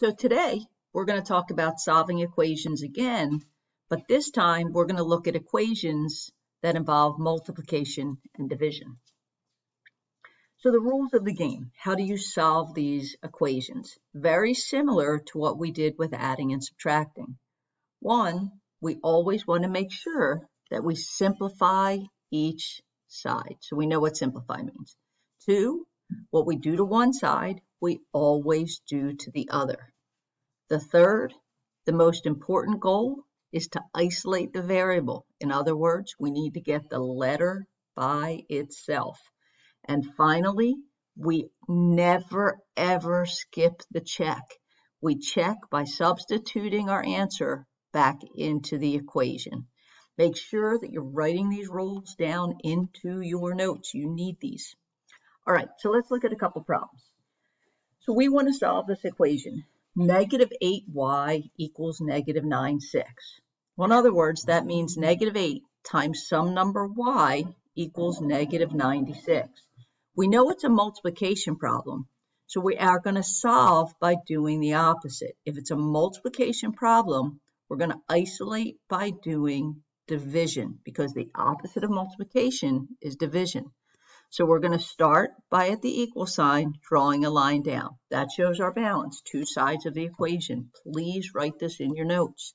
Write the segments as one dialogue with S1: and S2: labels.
S1: So today we're going to talk about solving equations again, but this time we're going to look at equations that involve multiplication and division. So the rules of the game, how do you solve these equations? Very similar to what we did with adding and subtracting. One, we always want to make sure that we simplify each side. So we know what simplify means. Two, what we do to one side, we always do to the other. The third, the most important goal is to isolate the variable. In other words, we need to get the letter by itself. And finally, we never ever skip the check. We check by substituting our answer back into the equation. Make sure that you're writing these rules down into your notes. You need these. All right, so let's look at a couple problems. So we want to solve this equation. Negative 8y equals negative 9, 6. Well, in other words, that means negative 8 times some number y equals negative 96. We know it's a multiplication problem, so we are going to solve by doing the opposite. If it's a multiplication problem, we're going to isolate by doing division because the opposite of multiplication is division. So we're going to start by at the equal sign drawing a line down. That shows our balance, two sides of the equation. Please write this in your notes.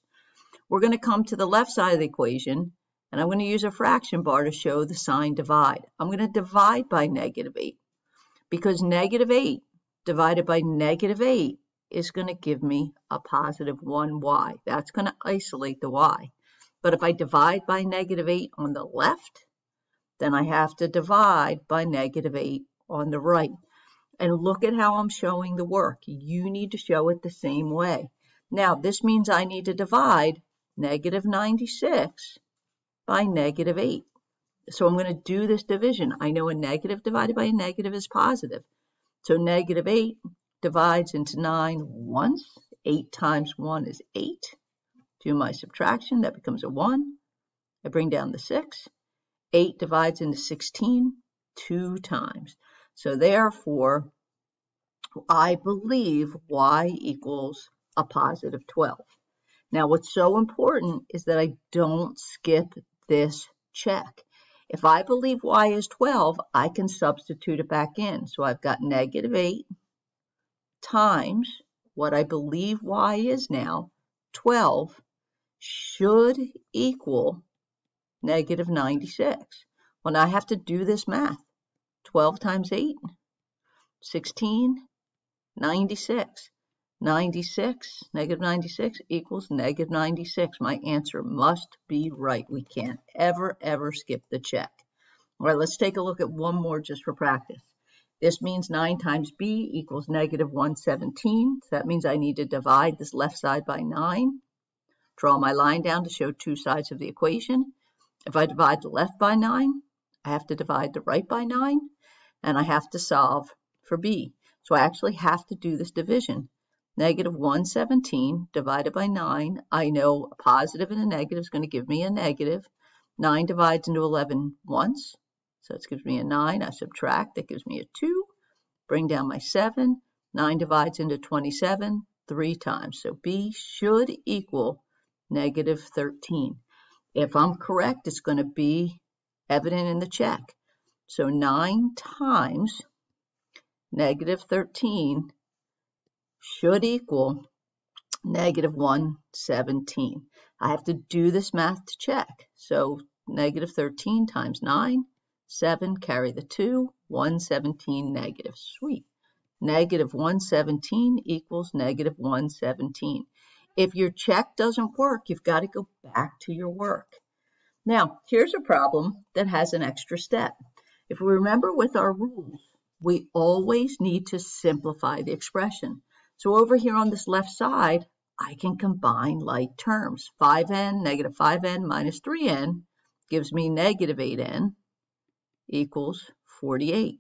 S1: We're going to come to the left side of the equation and I'm going to use a fraction bar to show the sign divide. I'm going to divide by negative 8 because negative 8 divided by negative 8 is going to give me a positive 1y. That's going to isolate the y. But if I divide by negative 8 on the left, then I have to divide by negative 8 on the right. And look at how I'm showing the work. You need to show it the same way. Now, this means I need to divide negative 96 by negative 8. So I'm going to do this division. I know a negative divided by a negative is positive. So negative 8 divides into 9 once. 8 times 1 is 8. Do my subtraction, that becomes a 1. I bring down the 6. 8 divides into 16 two times. So therefore, I believe y equals a positive 12. Now, what's so important is that I don't skip this check. If I believe y is 12, I can substitute it back in. So I've got negative 8 times what I believe y is now, 12, should equal negative 96. Well, now I have to do this math. 12 times 8, 16, 96. 96, negative 96 equals negative 96. My answer must be right. We can't ever, ever skip the check. All right, let's take a look at one more just for practice. This means 9 times b equals negative 117. So that means I need to divide this left side by 9. Draw my line down to show two sides of the equation. If I divide the left by 9, I have to divide the right by 9, and I have to solve for b. So I actually have to do this division. Negative 117 divided by 9, I know a positive and a negative is going to give me a negative. 9 divides into 11 once, so it gives me a 9. I subtract, that gives me a 2. Bring down my 7. 9 divides into 27 three times. So b should equal negative 13. If I'm correct, it's going to be evident in the check. So 9 times negative 13 should equal negative 117. I have to do this math to check. So negative 13 times 9, 7, carry the 2, 117 negative. Sweet. Negative 117 equals negative 117. If your check doesn't work, you've got to go back to your work. Now, here's a problem that has an extra step. If we remember with our rules, we always need to simplify the expression. So over here on this left side, I can combine like terms. 5n, negative 5n minus 3n gives me negative 8n equals 48.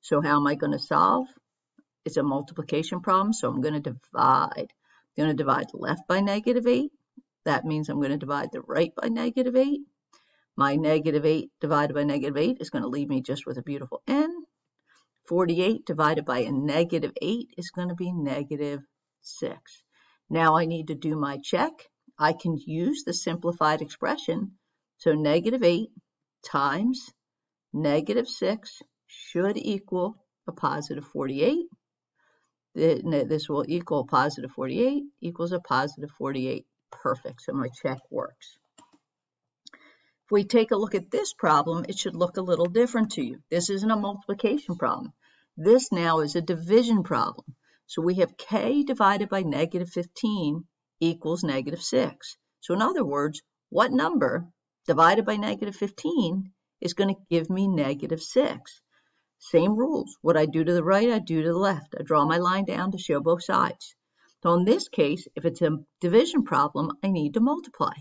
S1: So how am I going to solve? It's a multiplication problem, so I'm going to divide going to divide left by negative 8. That means I'm going to divide the right by negative 8. My negative 8 divided by negative 8 is going to leave me just with a beautiful n. 48 divided by a negative 8 is going to be negative 6. Now I need to do my check. I can use the simplified expression. So negative 8 times negative 6 should equal a positive 48. This will equal positive 48 equals a positive 48. Perfect, so my check works. If we take a look at this problem, it should look a little different to you. This isn't a multiplication problem. This now is a division problem. So we have k divided by negative 15 equals negative 6. So in other words, what number divided by negative 15 is going to give me negative 6? Same rules. What I do to the right, I do to the left. I draw my line down to show both sides. So in this case, if it's a division problem, I need to multiply.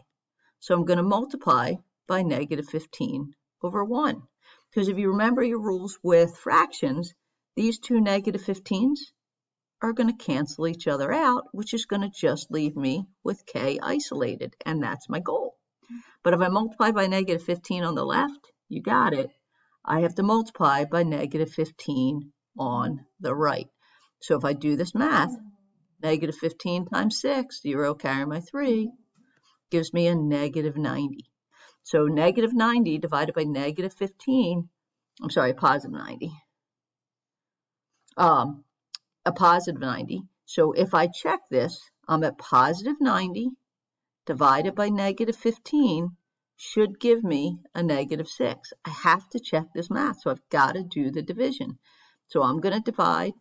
S1: So I'm going to multiply by negative 15 over 1. Because if you remember your rules with fractions, these two negative 15s are going to cancel each other out, which is going to just leave me with k isolated, and that's my goal. But if I multiply by negative 15 on the left, you got it, I have to multiply by negative 15 on the right. So if I do this math, negative 15 times 6, 0 carry my 3, gives me a negative 90. So negative 90 divided by negative 15, I'm sorry, positive 90, um, a positive 90. So if I check this, I'm at positive 90 divided by negative 15 should give me a negative 6. I have to check this math, so I've got to do the division. So I'm going to divide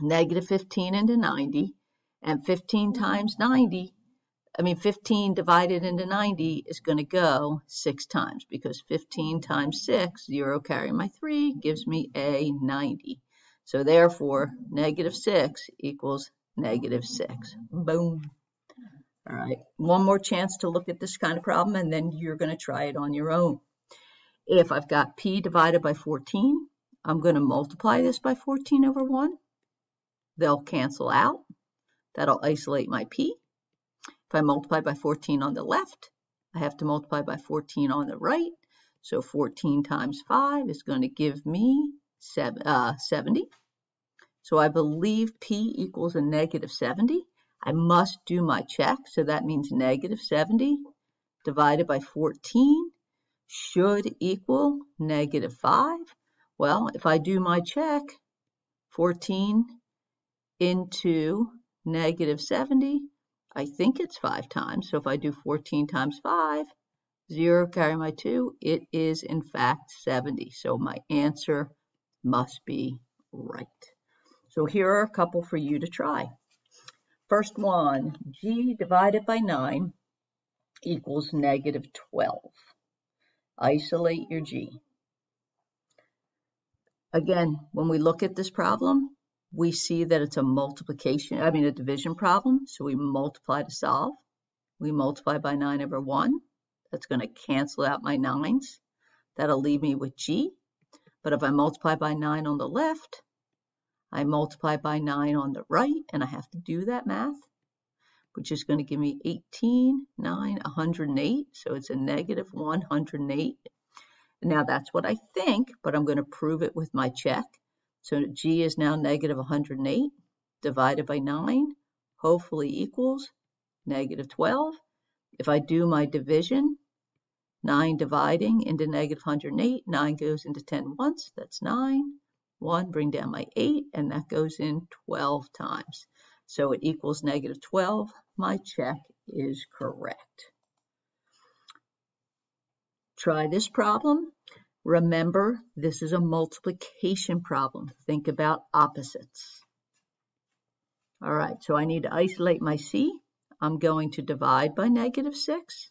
S1: negative 15 into 90, and 15 mm-hmm. times 90 I mean, 15 divided into 90 is going to go six times because 15 times 6, 0 carry my 3, gives me a 90. So therefore, negative 6 equals negative 6. Boom. All right, one more chance to look at this kind of problem, and then you're going to try it on your own. If I've got p divided by 14, I'm going to multiply this by 14 over 1. They'll cancel out. That'll isolate my p. If I multiply by 14 on the left, I have to multiply by 14 on the right. So 14 times 5 is going to give me uh, 70. So I believe P equals a negative 70. I must do my check, so that means negative 70 divided by 14 should equal negative 5. Well, if I do my check, 14 into negative 70 I think it's 5 times. So if I do 14 times 5, 0 carry my 2, it is in fact 70. So my answer must be right. So here are a couple for you to try. First one, g divided by 9 equals negative 12. Isolate your g. Again, when we look at this problem, we see that it's a multiplication, I mean a division problem. So we multiply to solve. We multiply by 9 over 1. That's going to cancel out my 9s. That'll leave me with g. But if I multiply by 9 on the left, I multiply by 9 on the right, and I have to do that math, which is going to give me 18, 9, 108. So it's a negative 108. Now that's what I think, but I'm going to prove it with my check. So g is now negative 108 divided by 9, hopefully equals negative 12. If I do my division, 9 dividing into negative 108, 9 goes into 10 once, that's 9. 1, bring down my 8, and that goes in 12 times. So it equals negative 12. My check is correct. Try this problem. Remember, this is a multiplication problem. Think about opposites. All right, so I need to isolate my c. I'm going to divide by negative 6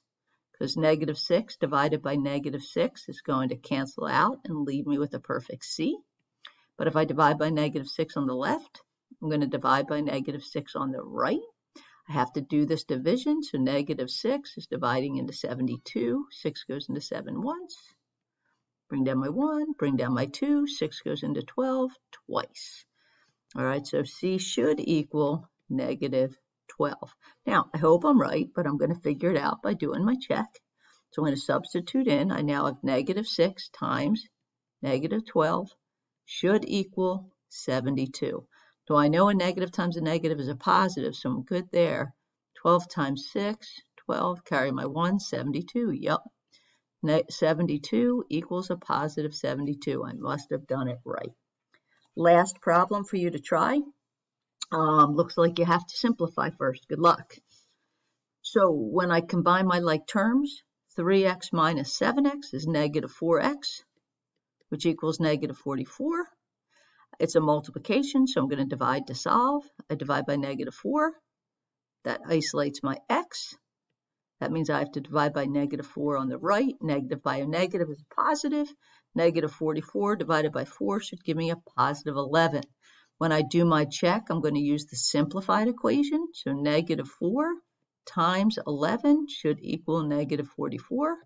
S1: because negative 6 divided by negative 6 is going to cancel out and leave me with a perfect c. But if I divide by negative 6 on the left, I'm going to divide by negative 6 on the right. I have to do this division, so negative 6 is dividing into 72. 6 goes into 7 once. Bring down my 1, bring down my 2, 6 goes into 12 twice. All right, so C should equal negative 12. Now, I hope I'm right, but I'm going to figure it out by doing my check. So I'm going to substitute in. I now have negative 6 times negative 12 should equal 72. So I know a negative times a negative is a positive, so I'm good there. 12 times 6, 12, carry my 1, 72. Yep. 72 equals a positive 72. I must have done it right. Last problem for you to try. Um, looks like you have to simplify first. Good luck. So when I combine my like terms, 3x minus 7x is negative 4x, which equals negative 44. It's a multiplication, so I'm going to divide to solve. I divide by negative 4. That isolates my x. That means I have to divide by negative 4 on the right. Negative by a negative is a positive. Negative 44 divided by 4 should give me a positive 11. When I do my check, I'm going to use the simplified equation. So negative 4 times 11 should equal negative 44.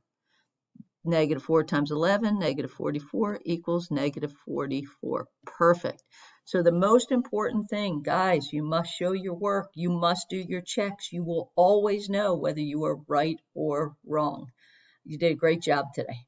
S1: Negative 4 times 11, negative 44 equals negative 44. Perfect. So the most important thing, guys, you must show your work. You must do your checks. You will always know whether you are right or wrong. You did a great job today.